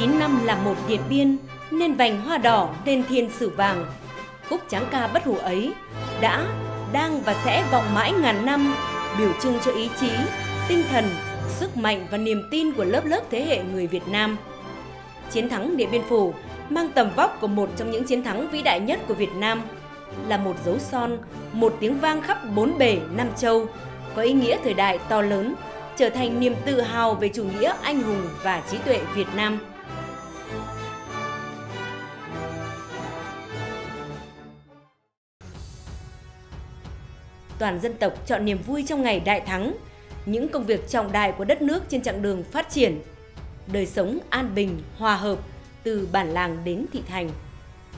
chín năm là một điện biên, nên vành hoa đỏ nên thiên sử vàng khúc tráng ca bất hủ ấy đã, đang và sẽ vọng mãi ngàn năm, biểu trưng cho ý chí, tinh thần, sức mạnh và niềm tin của lớp lớp thế hệ người Việt Nam chiến thắng Điện Biên Phủ mang tầm vóc của một trong những chiến thắng vĩ đại nhất của Việt Nam, là một dấu son, một tiếng vang khắp bốn bể Nam châu, có ý nghĩa thời đại to lớn, trở thành niềm tự hào về chủ nghĩa anh hùng và trí tuệ Việt Nam. Toàn dân tộc chọn niềm vui trong ngày đại thắng, những công việc trọng đại của đất nước trên chặng đường phát triển, đời sống an bình, hòa hợp từ bản làng đến thị thành.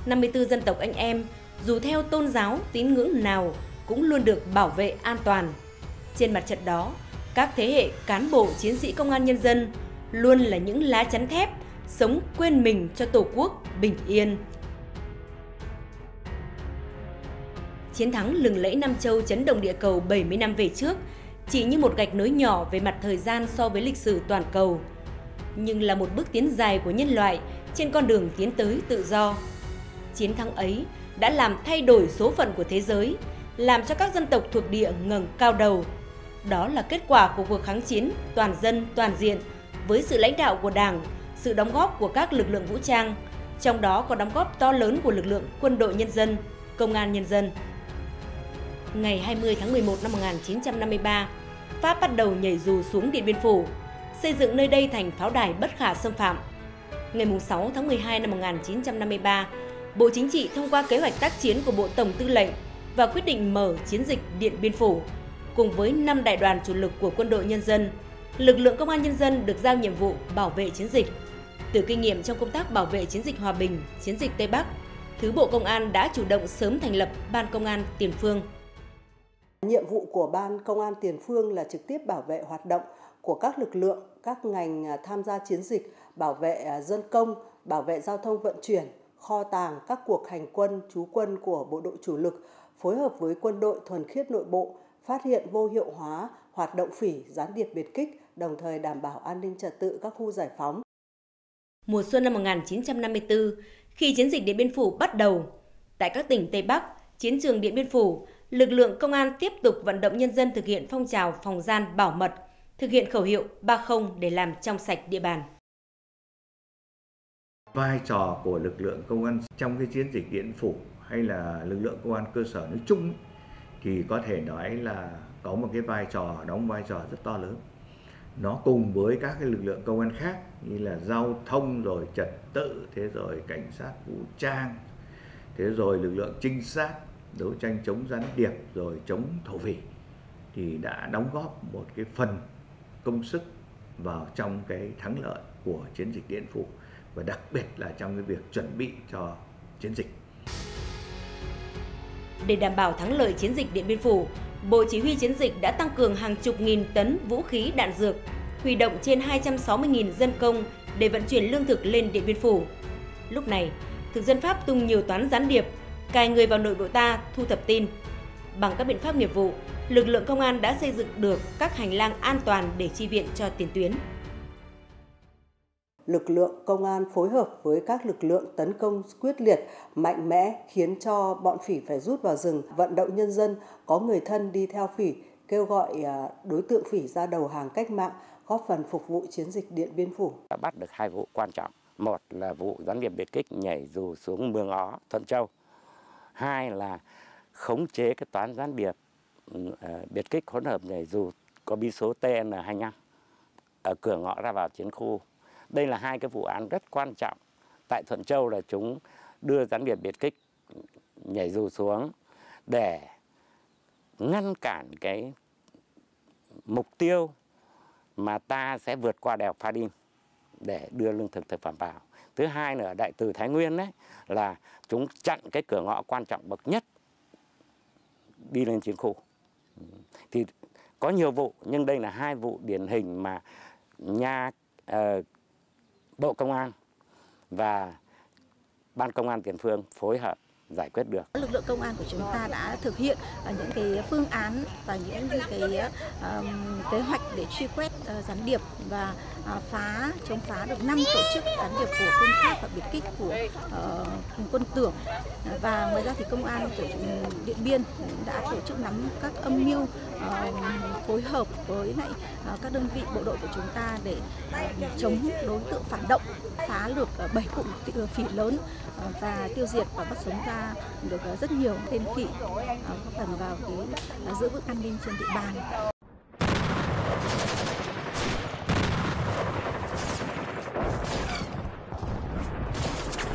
54 dân tộc anh em, dù theo tôn giáo, tín ngưỡng nào cũng luôn được bảo vệ an toàn. Trên mặt trận đó, các thế hệ cán bộ chiến sĩ công an nhân dân luôn là những lá chắn thép sống quên mình cho Tổ quốc bình yên. Chiến thắng lừng lẫy Nam Châu chấn động địa cầu 70 năm về trước chỉ như một gạch nối nhỏ về mặt thời gian so với lịch sử toàn cầu, nhưng là một bước tiến dài của nhân loại trên con đường tiến tới tự do. Chiến thắng ấy đã làm thay đổi số phận của thế giới, làm cho các dân tộc thuộc địa ngẩng cao đầu đó là kết quả của cuộc kháng chiến toàn dân, toàn diện với sự lãnh đạo của Đảng, sự đóng góp của các lực lượng vũ trang, trong đó có đóng góp to lớn của lực lượng quân đội nhân dân, công an nhân dân. Ngày 20 tháng 11 năm 1953, Pháp bắt đầu nhảy dù xuống Điện Biên Phủ, xây dựng nơi đây thành pháo đài bất khả xâm phạm. Ngày 6 tháng 12 năm 1953, Bộ Chính trị thông qua kế hoạch tác chiến của Bộ Tổng Tư lệnh và quyết định mở chiến dịch Điện Biên Phủ cùng với 5 đại đoàn chủ lực của quân đội nhân dân, lực lượng công an nhân dân được giao nhiệm vụ bảo vệ chiến dịch. Từ kinh nghiệm trong công tác bảo vệ chiến dịch hòa bình, chiến dịch Tây Bắc, Thứ Bộ Công an đã chủ động sớm thành lập Ban Công an Tiền Phương. Nhiệm vụ của Ban Công an Tiền Phương là trực tiếp bảo vệ hoạt động của các lực lượng, các ngành à, tham gia chiến dịch, bảo vệ à, dân công, bảo vệ giao thông vận chuyển, kho tàng, các cuộc hành quân, trú quân của bộ đội chủ lực, phối hợp với quân đội thuần khiết nội bộ, phát hiện vô hiệu hóa hoạt động phỉ gián điệp biệt kích, đồng thời đảm bảo an ninh trật tự các khu giải phóng. Mùa xuân năm 1954, khi chiến dịch Điện Biên Phủ bắt đầu, tại các tỉnh Tây Bắc, chiến trường Điện Biên Phủ, lực lượng công an tiếp tục vận động nhân dân thực hiện phong trào phòng gian bảo mật, thực hiện khẩu hiệu 30 để làm trong sạch địa bàn. Vai trò của lực lượng công an trong cái chiến dịch Điện Phủ hay là lực lượng công an cơ sở nói chung thì có thể nói là có một cái vai trò đóng vai trò rất to lớn nó cùng với các cái lực lượng công an khác như là giao thông rồi trật tự thế rồi cảnh sát vũ trang thế rồi lực lượng trinh sát đấu tranh chống gián điệp rồi chống thổ phỉ thì đã đóng góp một cái phần công sức vào trong cái thắng lợi của chiến dịch Điện Phủ và đặc biệt là trong cái việc chuẩn bị cho chiến dịch để đảm bảo thắng lợi chiến dịch Điện Biên Phủ, Bộ Chỉ huy chiến dịch đã tăng cường hàng chục nghìn tấn vũ khí đạn dược, huy động trên 260.000 dân công để vận chuyển lương thực lên Điện Biên Phủ. Lúc này, thực dân Pháp tung nhiều toán gián điệp, cài người vào nội bộ ta thu thập tin. Bằng các biện pháp nghiệp vụ, lực lượng công an đã xây dựng được các hành lang an toàn để chi viện cho tiền tuyến lực lượng công an phối hợp với các lực lượng tấn công quyết liệt, mạnh mẽ khiến cho bọn phỉ phải rút vào rừng, vận động nhân dân có người thân đi theo phỉ, kêu gọi à, đối tượng phỉ ra đầu hàng cách mạng, góp phần phục vụ chiến dịch Điện Biên Phủ. Đã bắt được hai vụ quan trọng. Một là vụ gián điệp biệt kích nhảy dù xuống mương ó, Thuận Châu. Hai là khống chế cái toán gián biệt ừ, ờ, biệt kích hỗn hợp nhảy dù có bi số TN25 ở cửa ngõ ra vào chiến khu đây là hai cái vụ án rất quan trọng. Tại Thuận Châu là chúng đưa gián biệt biệt kích nhảy dù xuống để ngăn cản cái mục tiêu mà ta sẽ vượt qua đèo Pha Đin để đưa lương thực thực phẩm vào. Thứ hai nữa đại từ Thái Nguyên đấy là chúng chặn cái cửa ngõ quan trọng bậc nhất đi lên chiến khu. Thì có nhiều vụ nhưng đây là hai vụ điển hình mà nhà uh, ờ, Bộ Công an và Ban Công an Tiền Phương phối hợp giải quyết được. Lực lượng công an của chúng ta đã thực hiện à, những cái phương án và những cái um, kế hoạch để truy quét uh, gián điệp và uh, phá chống phá được 5 tổ chức gián điệp của quân pháp và biệt kích của uh, quân tưởng và ngoài ra thì công an của ừ, Điện Biên đã tổ chức nắm các âm mưu uh, phối hợp với lại uh, các đơn vị bộ đội của chúng ta để uh, chống đối tượng phản động phá được bảy cụm phỉ lớn và tiêu diệt và bắt sống ra được ờ, rất nhiều tên phỉ uh, ờ, góp phần vào cái ờ, giữ vững an ninh trên địa bàn.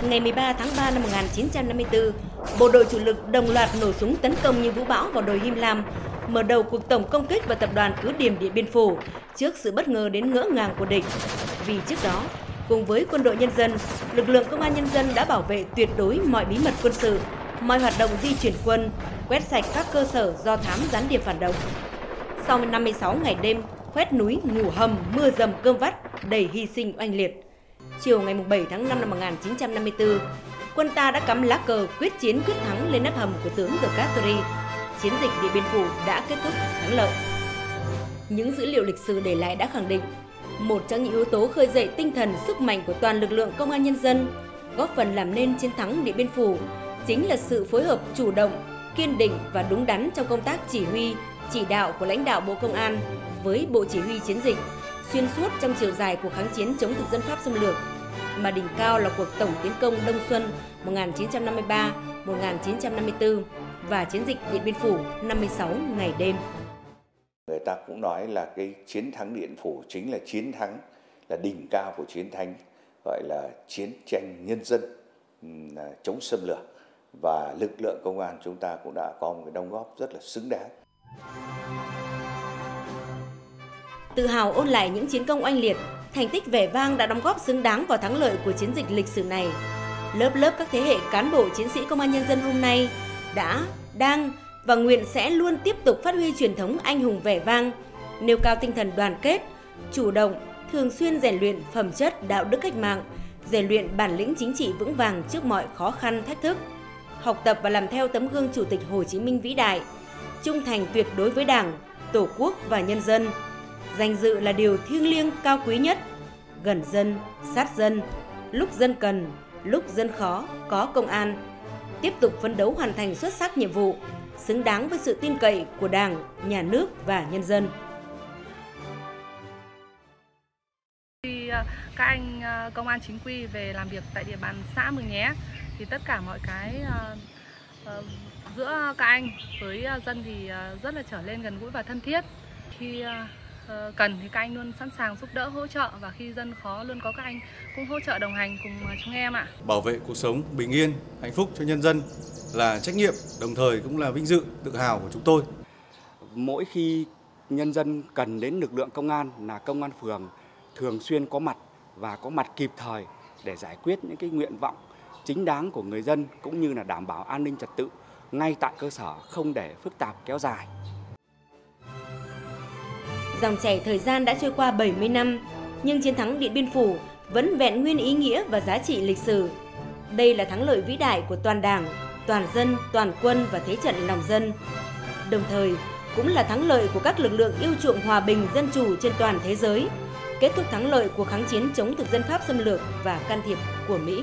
Ngày 13 tháng 3 năm 1954, bộ đội chủ lực đồng loạt nổ súng tấn công như vũ bão vào đồi Him Lam, mở đầu cuộc tổng công kích vào tập đoàn cứ điểm Điện Biên Phủ trước sự bất ngờ đến ngỡ ngàng của địch. Vì trước đó, cùng với quân đội nhân dân, lực lượng công an nhân dân đã bảo vệ tuyệt đối mọi bí mật quân sự, mọi hoạt động di chuyển quân, quét sạch các cơ sở do thám gián điệp phản động. Sau 56 ngày đêm, khoét núi, ngủ hầm, mưa dầm cơm vắt, đầy hy sinh oanh liệt. Chiều ngày 7 tháng 5 năm 1954, quân ta đã cắm lá cờ quyết chiến quyết thắng lên nắp hầm của tướng The Castry. Chiến dịch Điện Biên Phủ đã kết thúc thắng lợi. Những dữ liệu lịch sử để lại đã khẳng định một trong những yếu tố khơi dậy tinh thần sức mạnh của toàn lực lượng công an nhân dân, góp phần làm nên chiến thắng Điện Biên Phủ chính là sự phối hợp chủ động, kiên định và đúng đắn trong công tác chỉ huy, chỉ đạo của lãnh đạo Bộ Công an với Bộ Chỉ huy Chiến dịch xuyên suốt trong chiều dài của kháng chiến chống thực dân Pháp xâm lược, mà đỉnh cao là cuộc tổng tiến công Đông Xuân 1953-1954 và chiến dịch Điện Biên Phủ 56 ngày đêm. Người ta cũng nói là cái chiến thắng Điện Phủ chính là chiến thắng, là đỉnh cao của chiến thắng, gọi là chiến tranh nhân dân ừ, chống xâm lược. Và lực lượng công an chúng ta cũng đã có một cái đóng góp rất là xứng đáng. Tự hào ôn lại những chiến công oanh liệt, thành tích vẻ vang đã đóng góp xứng đáng vào thắng lợi của chiến dịch lịch sử này. Lớp lớp các thế hệ cán bộ chiến sĩ công an nhân dân hôm nay đã, đang và nguyện sẽ luôn tiếp tục phát huy truyền thống anh hùng vẻ vang, nêu cao tinh thần đoàn kết, chủ động, thường xuyên rèn luyện phẩm chất đạo đức cách mạng, rèn luyện bản lĩnh chính trị vững vàng trước mọi khó khăn thách thức, học tập và làm theo tấm gương Chủ tịch Hồ Chí Minh vĩ đại, trung thành tuyệt đối với Đảng, Tổ quốc và nhân dân. Danh dự là điều thiêng liêng cao quý nhất, gần dân, sát dân, lúc dân cần, lúc dân khó có công an. Tiếp tục phấn đấu hoàn thành xuất sắc nhiệm vụ, xứng đáng với sự tin cậy của Đảng, Nhà nước và nhân dân. Khi ờ, các anh ờ, công an chính quy về làm việc tại địa bàn xã Mường Nhé thì tất cả mọi cái ờ, giữa các anh với dân thì rất là trở lên gần gũi và thân thiết. Khi cần thì các anh luôn sẵn sàng giúp đỡ hỗ trợ và khi dân khó luôn có các anh cũng hỗ trợ đồng hành cùng chúng em ạ. Bảo vệ cuộc sống bình yên, hạnh phúc cho nhân dân là trách nhiệm, đồng thời cũng là vinh dự, tự hào của chúng tôi. Mỗi khi nhân dân cần đến lực lượng công an là công an phường thường xuyên có mặt và có mặt kịp thời để giải quyết những cái nguyện vọng chính đáng của người dân cũng như là đảm bảo an ninh trật tự ngay tại cơ sở không để phức tạp kéo dài. Dòng chảy thời gian đã trôi qua 70 năm, nhưng chiến thắng Điện Biên Phủ vẫn vẹn nguyên ý nghĩa và giá trị lịch sử. Đây là thắng lợi vĩ đại của toàn Đảng, toàn dân, toàn quân và thế trận lòng dân. Đồng thời, cũng là thắng lợi của các lực lượng yêu chuộng hòa bình dân chủ trên toàn thế giới, kết thúc thắng lợi của kháng chiến chống thực dân Pháp xâm lược và can thiệp của Mỹ.